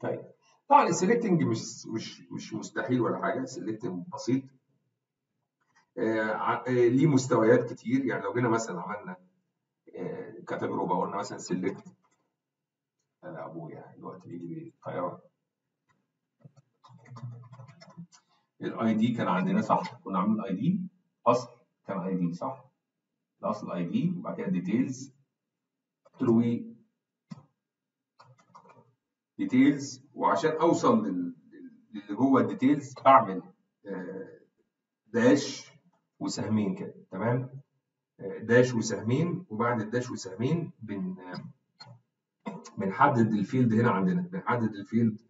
طيب. طبعا السلكتنج مش مش مش مستحيل ولا حاجة. السلكتنج بسيط. آه، آه، ليه مستويات كتير. يعني لو جينا مثلا عملنا آه، كتجربه قلنا مثلا سلكت أنا أبويا الوقت بيجي طيران الاي دي كان عندنا صح. كنا عاملين اي دي أصل كان اي دي صح. الاصل اي دي وبعد كده ديتيلز تروي details وعشان أوصل لل- للي جوه ال details بعمل آه، dash وسهمين كده تمام؟ آه، داش وسهمين وبعد ال dash وسهمين بن بنحدد ال field هنا عندنا بنحدد ال field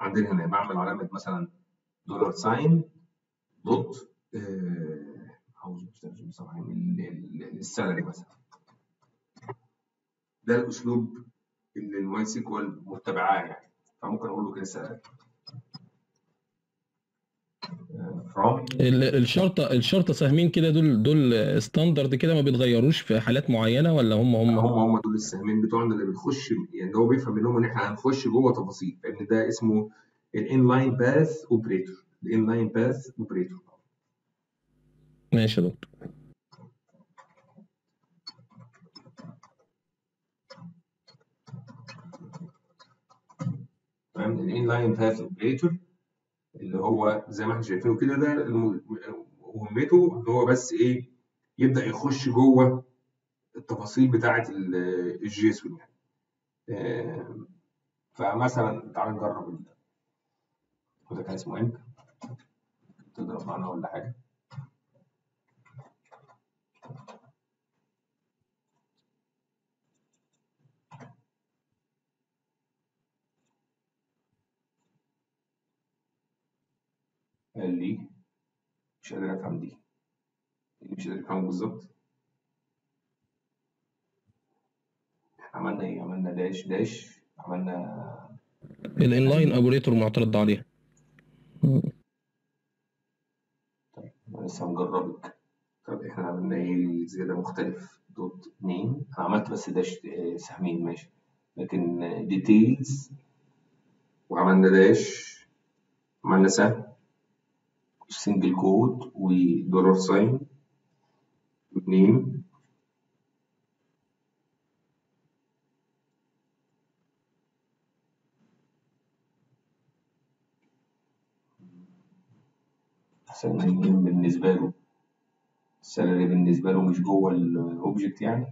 عندنا هنا. بعمل علامة مثلا dollar sign dot آه، عاوز ال salary مثلا. ده الأسلوب اللي ال MySQL متبعاه يعني. فممكن أقول له كده from ال- الشرطه الشرطة سهمين كده دول دول standard كده ما بيتغيروش في حالات معينة ولا هم هم؟ هم هم دول السهمين بتوعنا اللي بنخش يعني هو بيفهم منهم إن إحنا هنخش جوه تفاصيل. لأن ده اسمه ال inline path operator ال inline path operator ماشي يا دكتور. تمام ال inline path operator اللي هو زي ما إحنا شايفينه كده ده مهمته إن هو بس إيه يبدأ يخش جوه التفاصيل بتاعه ال- JSON يعني. آه، فمثلا تعال نجرب ال- وده كان اسمه امب تضرب معانا ولا حاجة؟ قال لي مش قادر أفهم دي. مش قادر أفهمه بالظبط. عملنا إيه؟ عملنا داش داش. عملنا ال inline operator معترض عليها. طيب أنا لسه مجربك. طب إحنا عملنا إيه؟ زياده مختلف. dot اتنين. أنا عملت بس dash آه، سهمين ماشي. لكن details وعملنا dash. عملنا سهم. single quote و dollar sign و name عشان ال name بالنسبة له. ال salary بالنسبة له مش جوه ال object يعني.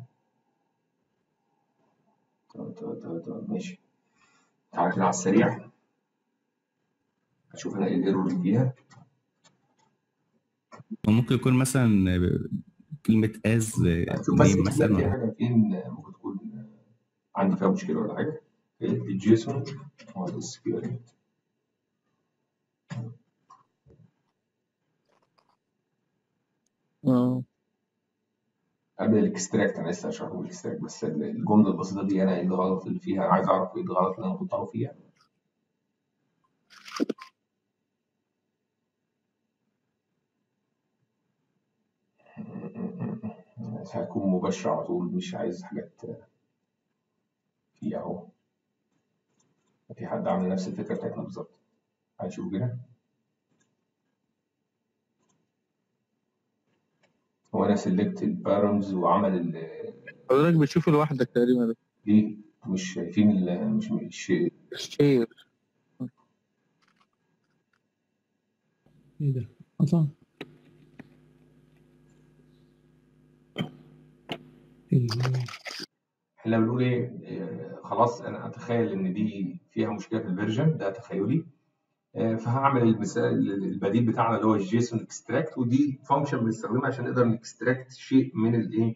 ماشي. تعالى كده على السريع. أشوف أنا إيه ال error اللي فيها. وممكن يكون مثلا كلمة as بس مثلا حاجة فين ممكن تكون عندي فيها مشكلة ولا حاجة. ال JSON هو ال SQL آه قبل ال extract أنا لسه هشرحه ال extract بس الجملة البسيطة دي أنا إيه الغلط اللي فيها؟ عايز أعرف إيه الغلط اللي أنا كنت فيها. هكون مباشر على طول مش عايز حاجات في اهو. في حد عامل نفس الفكرة بتاعتنا بالظبط. هنشوف كده. هو أنا select ال params وعمل ال- حضرتك بتشوف لوحدك تقريبا ده. دي مش شايفين ال- مش مش ال share. إيه ده؟ قطع ال- إحنا بنقول إيه؟ آه، خلاص أنا اتخيل ان دي فيها مشكلة في ال version ده تخيلي. آه، فهعمل المثال البديل بتاعنا اللي هو ال JSON extract ودي function بنستخدمها عشان نقدر ن extract شيء من الايه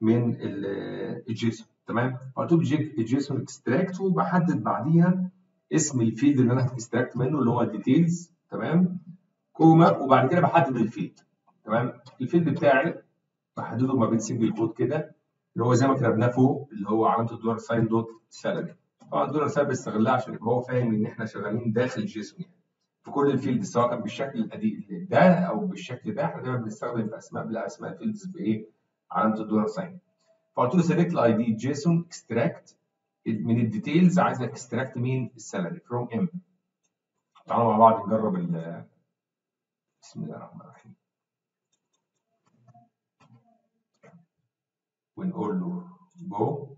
من ال- ال JSON. تمام؟ مكتوب ال JSON extract وبحدد بعديها اسم ال field اللي أنا هت extract منه اللي هو details تمام؟ comma وبعد كده بحدد ال field. تمام؟ ال field بتاعي بحدده ما بين single quote كده اللي هو زي ما كتبناه فوق اللي هو علامه ال dollar sign dot salary طبعا ال dollar sign بيستغلها عشان يبقى هو فاهم إن إحنا شغالين داخل JSON يعني. في كل ال field سواء كان بالشكل القديم ده أو بالشكل ده إحنا دايما بنستخدم في أسماء بلا أسماء fields بإيه؟ علامه ال dollar sign فقلت له select ال ID JSON extract من ال details عايز extract مين؟ ال salary from emp تعالوا مع بعض نجرب ال بسم الله الرحمن الرحيم. ونقول له جو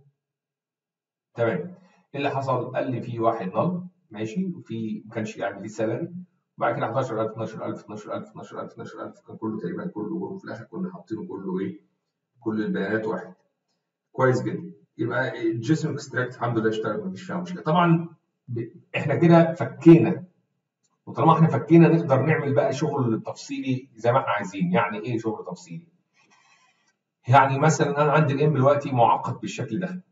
تمام. إيه اللي حصل؟ قال لي في واحد null ماشي وفي ما كانش يعني ليه salary وبعد كده 11000 12000 12000 12000 12000 كان كله تقريبا كله وفي الآخر كنا حاطينه كله إيه؟ كل البيانات واحد. كويس جدا. يبقى ال JSON extract الحمد لله اشتغل مفيش فيها مشكلة. طبعا. إحنا كده فكينا. وطالما إحنا فكينا نقدر نعمل بقى شغل تفصيلي زي ما إحنا عايزين. يعني إيه شغل تفصيلي؟ يعني مثلا أنا عندي ال emp دلوقتي معقد بالشكل ده.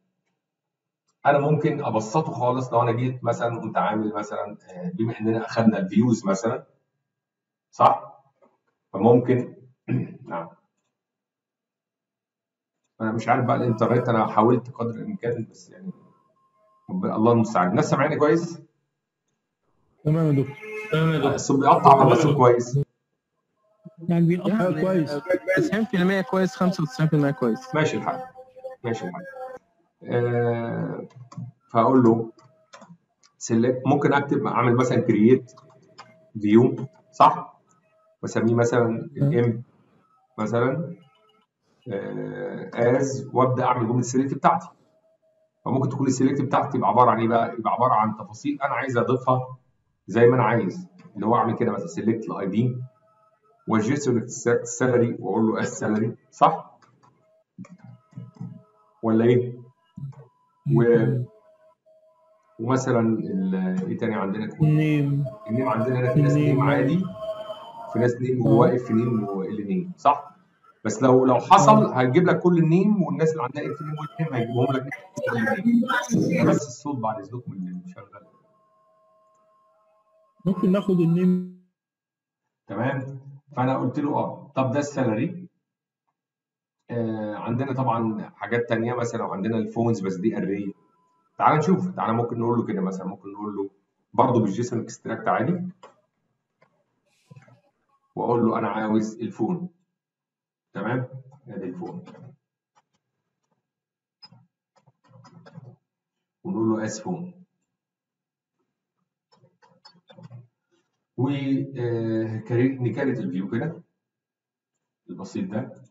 أنا ممكن أبسطه خالص لو أنا جيت مثلا كنت عامل مثلا آه، بما إننا اخذنا ال views مثلا صح؟ فممكن نعم. أنا مش عارف بقى الإنترنت أنا حاولت قدر الإمكان بس يعني ربنا- الله المستعان. الناس سامعاني كويس؟ تمام يا دكتور. تمام يا دكتور. الصوت بيقطع ولا الصوت كويس. يعني يعني كويس. 90% كويس 95% كويس. ماشي الحال. ماشي الحال. آه فاقول له select ممكن أكتب أعمل مثلا create view صح؟ وأسميه مثلا ال emp مثلا as وأبدأ أعمل جملة ال select بتاعتي. فممكن تكون ال select بتاعتي يبقى عبارة عن إيه بقى؟ يبقى عبارة عن تفاصيل أنا عايز أضيفها زي ما أنا عايز. اللي هو أعمل كده مثلا select ال ID و JSON ال salary وأقول له ال salary صح؟ ولا إيه؟ و... ومثلا ال- إيه تاني عندنا ال name ال name عندنا هنا في ناس. name عادي في ناس نيم وواقف في نيم واللي نيم صح؟ بس لو لو حصل هيجيب لك كل النيم والناس اللي عندها اف نيم والنيم هيجيبهم لك. بس الصوت بعد إذنكم اللي شغال ممكن ناخد النيم تمام فأنا قلت له آه. طب ده السالري؟ آه عندنا طبعا حاجات تانية مثلا عندنا الفونز بس دي اري تعال نشوف. تعال ممكن نقول له كده مثلا ممكن نقول له برضه بال JSON extract عادي. وأقول له أنا عاوز ال phone. تمام؟ ادي ال phone. ونقول له as phone ون create ال view كده البسيط ده.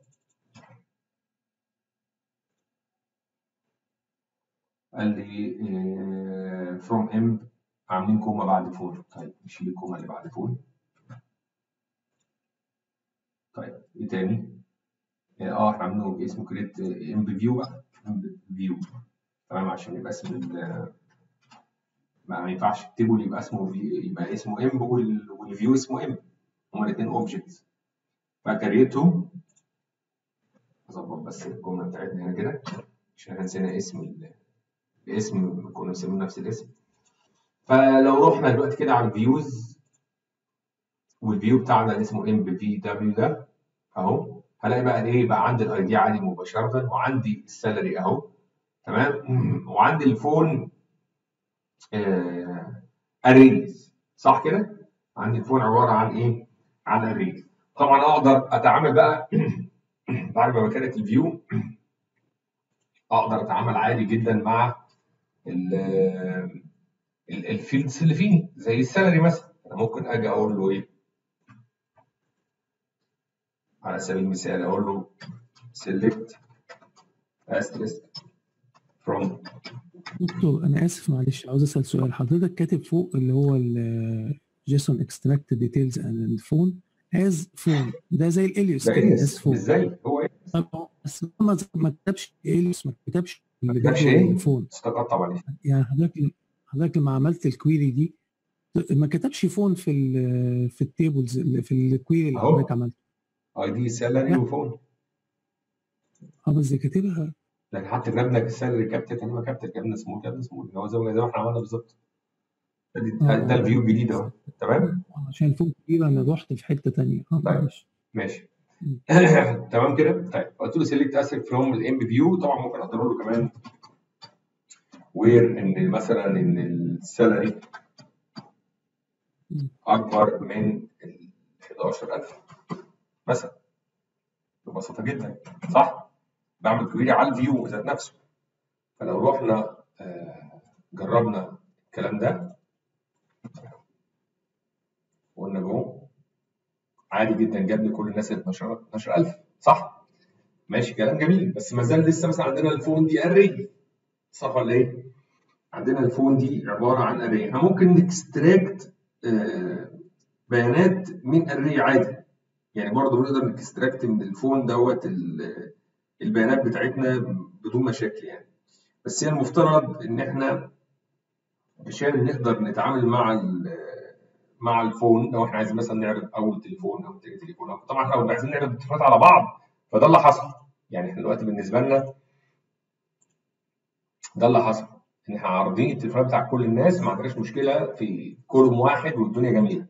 قال لي from emp عاملين comma بعد phone طيب نشيل ال comma اللي بعد phone طيب إيه تاني؟ آه إحنا عاملينه اسمه create emp view بقى emp view تمام عشان يبقى اسم ما ينفعش ال table يبقى اسمه يبقى اسمه emp وال view اسمه emp هما الاثنين objects ف create هم أظبط بس الجملة بتاعتنا هنا كده عشان إحنا نسينا اسم ال- الاسم كنا مسمين نفس الاسم. فلو رحنا دلوقتي كده على ال views وال view بتاعنا اسمه emp VW ده أهو هلاقي بقى إيه؟ بقى عندي ال ID عادي مباشرة وعندي ال salary أهو تمام؟ وعندي ال phone آه arrays صح كده؟ عندي ال phone عبارة عن إيه؟ عن arrays طبعا أقدر أتعامل بقى بعد ما كانت ال view أقدر أتعامل عادي جدا مع ال fields اللي فيه زي ال salary مثلا أنا ممكن أجي أقول له إيه؟ على سبيل المثال أقول له select asterisk from دكتور أنا آسف معلش عاوز أسأل سؤال. حضرتك كاتب فوق اللي هو ال JSON extract details and ال phone از فون ده زي الإليوس ده كده از فون إزاي؟ هو إيه؟ طب بس ما ما كتبش إليوس ما كتبش اللي كتبش إيه؟ الفون. استقطع معلش. يعني حضرتك حضرتك لما عملت الكويري دي ما كتبش فون في ال في التيبلز في الكويري اللي. حضرتك عملته. اي دي سالري. وفون أه بس كاتبها. لكن حتى جبنا السالري كابتن تاني ما كابتن جبنا سمول جبنا سمول اللي هو زي ما إحنا عملنا بالظبط. ده, ده, ال view الجديد أهو. تمام؟ عشان فوق كبيره أنا رحت في حتة تانية. آه طيب. ماشي. تمام كده؟ طيب. قلت له select asset from ال emp view طبعا ممكن أقدر له كمان. where إن مثلا إن ال salary. أكبر من ال 11000 مثلا. ببساطة جدا. صح؟ بعمل query على ال view ذات نفسه. فلو رحنا آه، جربنا الكلام ده وقلنا جو عادي جدا جاب لي كل الناس ال 12 12000 صح؟ ماشي كلام جميل. بس ما زال لسه مثلا عندنا ال phone دي array. صح ولا إيه؟ عندنا ال phone دي عبارة عن array. إحنا ممكن ن extract بيانات من array عادي. يعني برضه بنقدر ن extract من ال phone dot البيانات بتاعتنا بدون مشاكل يعني. بس هي المفترض إن إحنا عشان نقدر نتعامل مع مع الفون لو إحنا عايزين مثلا نعرض أول تليفون أو تاني تليفون أو طبعا لو عايزين نعرض التليفونات على بعض فده اللي حصل. يعني إحنا دلوقتي بالنسبة لنا ده اللي حصل. ان إحنا عارضين التليفونات بتاع كل الناس ما عندناش مشكلة في كولوم واحد والدنيا جميلة.